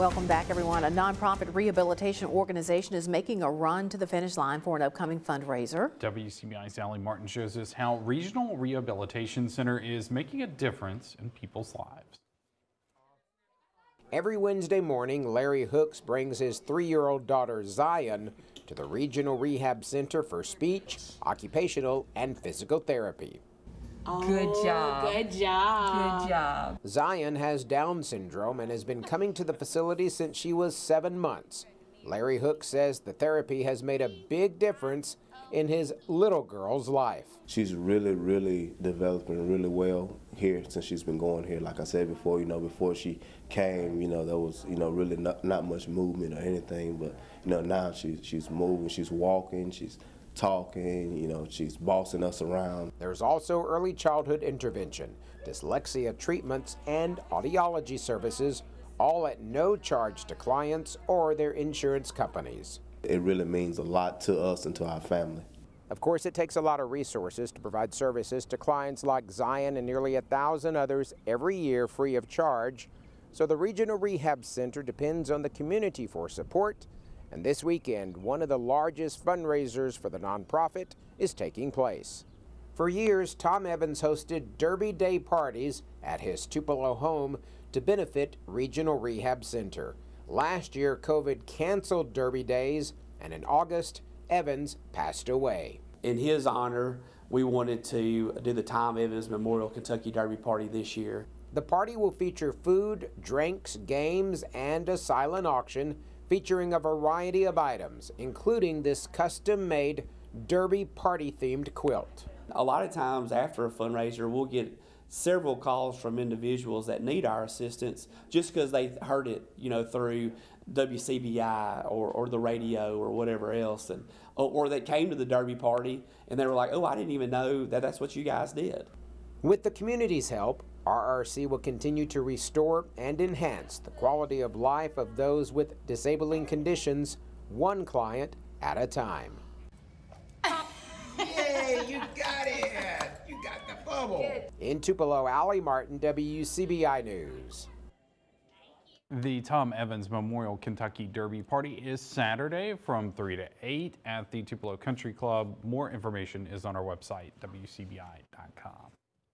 Welcome back, everyone. A nonprofit rehabilitation organization is making a run to the finish line for an upcoming fundraiser. WCBI's Allie Martin shows us how Regional Rehabilitation Center is making a difference in people's lives. Every Wednesday morning, Larry Hooks brings his three year old daughter Zion to the Regional Rehab Center for Speech, Occupational, and Physical Therapy. Oh, good job. Good job. Good job. Zion has Down syndrome and has been coming to the facility since she was seven months. Larry Hook says the therapy has made a big difference in his little girl's life. She's really, really developing really well here since she's been going here. Like I said before, you know, before she came, you know, there was, you know, really not, not much movement or anything. But, you know, now she's, she's moving, she's walking, she's talking, you know, she's bossing us around. There's also early childhood intervention, dyslexia treatments, and audiology services, all at no charge to clients or their insurance companies. It really means a lot to us and to our family. Of course, it takes a lot of resources to provide services to clients like Zion and nearly a thousand others every year free of charge. So the Regional Rehab Center depends on the community for support and this weekend, one of the largest fundraisers for the nonprofit is taking place. For years, Tom Evans hosted Derby Day parties at his Tupelo home to benefit Regional Rehab Center. Last year, COVID canceled Derby Days, and in August, Evans passed away. In his honor, we wanted to do the Tom Evans Memorial Kentucky Derby Party this year. The party will feature food, drinks, games, and a silent auction featuring a variety of items, including this custom made Derby party themed quilt. A lot of times after a fundraiser, we'll get several calls from individuals that need our assistance just because they heard it, you know, through WCBI or, or the radio or whatever else, and or, or they came to the Derby party and they were like, "Oh, I didn't even know that that's what you guys did." With the community's help, RRC will continue to restore and enhance the quality of life of those with disabling conditions, one client at a time. Yay, you got it! You got the bubble. In Tupelo, Allie Martin, WCBI News. The Tom Evans Memorial Kentucky Derby Party is Saturday from 3 to 8 at the Tupelo Country Club. More information is on our website, WCBI.com.